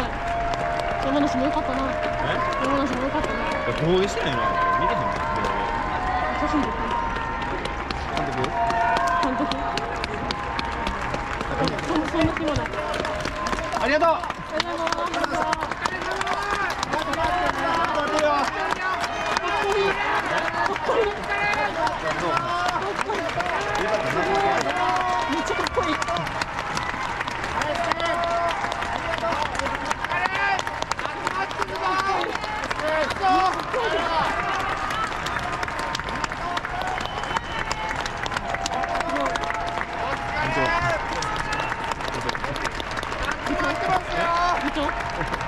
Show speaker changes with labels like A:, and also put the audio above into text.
A: 山梨も良かったな。山梨も良かったな。合意してな今見てへんも写真撮って監督。監督。そんな気もない。ありがとう。ありがとうございます。 그렇죠. 그렇죠.